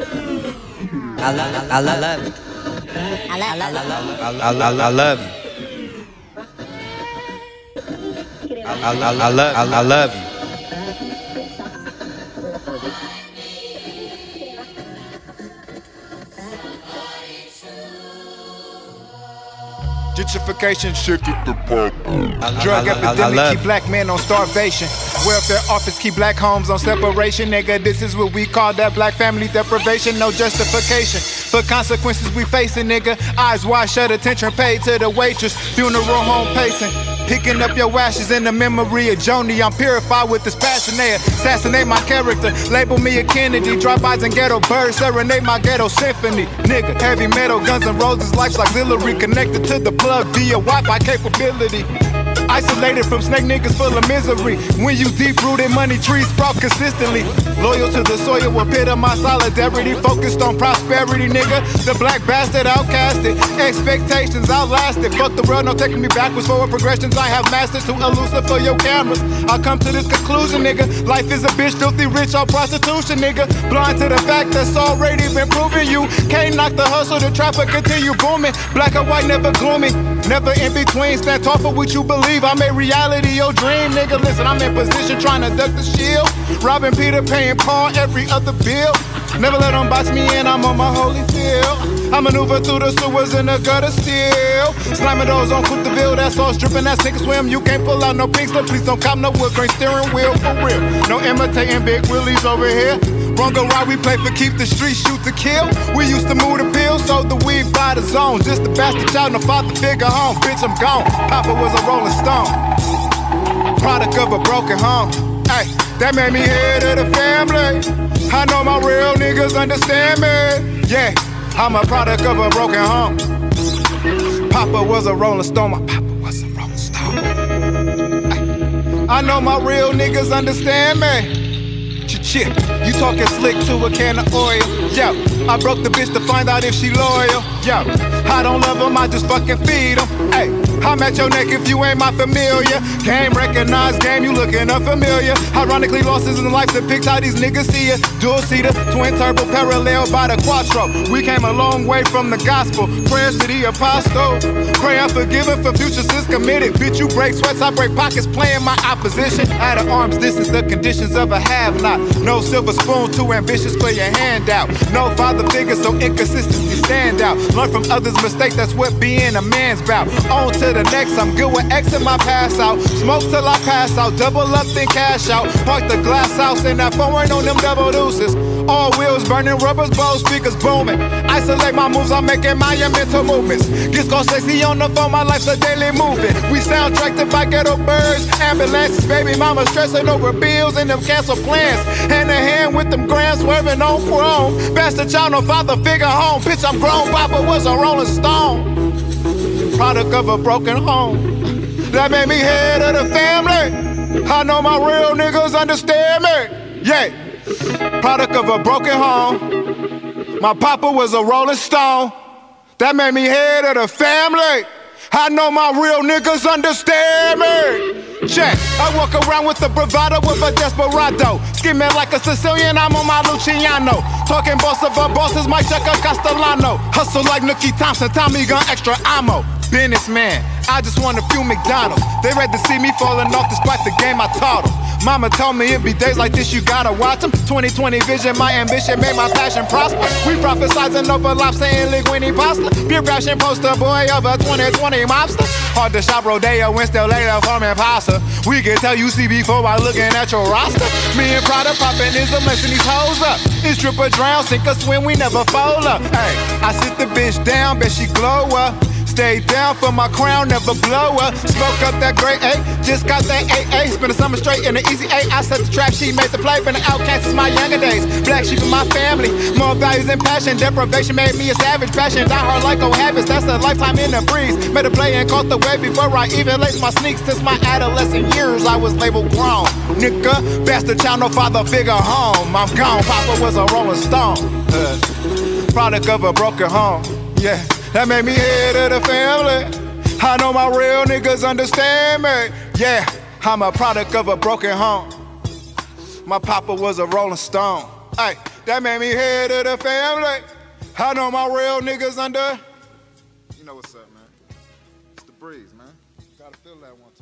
I love you. I love him. I love him. I love. I love. I love you. Gentrification shifted the problem. Drug I- I- I epidemic keep black men on starvation. Welfare office keep black homes on separation. Nigga, this is what we call that black family deprivation. No justification for consequences we facing, nigga. Eyes wide shut, attention paid to the waitress. Funeral home pacing. Picking up your ashes in the memory of Joni. I'm purified with this passion. They assassinate my character. Label me a Kennedy. Drive-bys and ghetto birds. Serenade my ghetto symphony. Nigga, heavy metal, guns and roses, life's auxiliary. Connected to the plug via Wi-Fi capability. Isolated from snake niggas full of misery. When you deep rooted, money trees sprout consistently. Loyal to the soil, will pit of my solidarity. Focused on prosperity, nigga. The black bastard outcasted. Expectations outlasted. Fuck the world, no taking me backwards. Forward progressions I have mastered too elusive for your cameras. I come to this conclusion, nigga. Life is a bitch, filthy rich on prostitution, nigga. Blind to the fact that's already been proven. You can't knock the hustle, the traffic continue booming. Black or white, never gloomy. Never in between. Stand tall for what you believe. I made reality your dream, nigga. Listen, I'm in position trying to duck the shield. Robbing Peter, paying Paul every other bill. Never let them box me in, I'm on my holy field. I maneuver through the sewers in the gutter still. Slamming doors on Cookville, that's all stripping, that sink swim. You can't pull out no pink slip, please don't cop no wood grain steering wheel for real. No imitating big willies over here. Or right, we play for keep the streets, shoot to kill. We used to move the pills, sold the weed by the zone. Just a bastard child, no father figure home. Bitch, I'm gone. Papa was a rolling stone. Product of a broken home. Hey, that made me head of the family. I know my real niggas understand me. Yeah, I'm a product of a broken home. Papa was a rolling stone. My papa was a rolling stone. I know my real niggas understand me. Chip, you talking slick to a can of oil. Yo, I broke the bitch to find out if she loyal. Yo, I don't love them, I just fucking feed them. Hey, I'm at your neck if you ain't my familiar. Game recognized, game, you looking unfamiliar. Ironically, losses in life depict how these niggas see ya. Dual seater, twin turbo, parallel by the quattro. We came a long way from the gospel. Prayers to the apostle. Pray I'm forgiven for future sins committed. Bitch, you break sweats, I break pockets, playing my opposition. At an arm's distance, the conditions of a have not. No silver spoon, too ambitious for your handout. No father figure, so inconsistency stand out. Learn from others' mistakes, that's what being a man's about. On to the next, I'm good with X in my pass out. Smoke till I pass out, double up, then cash out. Park the glass house and that phone on them double deuces. All wheels burning, rubbers, bow, speakers booming. Isolate my moves, I'm making my mental movements. Gets Get Scorsese on the phone, my life's a daily movement. We soundtracked by ghetto birds, ambulances, baby mama stressing over bills and them cancel plans. Hand in hand with them grand swerving on chrome. Bastard child, no father figure home. Bitch, I'm grown, Papa was a rolling stone. Product of a broken home. That made me head of the family. I know my real niggas understand me. Yeah. Product of a broken home. My papa was a rolling stone. That made me head of the family. I know my real niggas understand me. Check. I walk around with a bravado with a desperado. Skimming like a Sicilian, I'm on my Luciano. Talking boss of our bosses, my checker Castellano. Hustle like Nucky Thompson, Tommy gun extra ammo. Businessman, I just want a few McDonald's. They ready to see me falling off despite the game I taught them. Mama told me it be days like this, you gotta watch them. 2020 vision, my ambition made my passion prosper. We prophesizing over life, saying linguine pasta. Beer passion poster boy of a 2020 mobster. Hard to shop rodeo and still later pasta. We can tell you see before by looking at your roster. Me and Prada popping is a messing these hoes up. It's drip or drown, sink or swim, we never fold up. Hey, I sit the bitch down, bet she glow up. Stay down for my crown, never blow up. Smoke up that great A, just got that AA. Spend a summer straight in the easy A. I set the trap, she made the play. Been the outcast since my younger days. Black sheep in my family, more values and passion. Deprivation made me a savage. Passion die hard like old habits. That's a lifetime in the breeze. Made a play and caught the wave before I even laced my sneaks. Since my adolescent years, I was labeled grown. Nigga, bastard child, no father figure home. I'm gone. Papa was a rolling stone. Uh, product of a broken home. Yeah. That made me head of the family. I know my real niggas understand me. Yeah, I'm a product of a broken home. My papa was a rolling stone. Hey, That made me head of the family. I know my real niggas under. You know what's up, man. It's the breeze, man. Gotta feel that one time.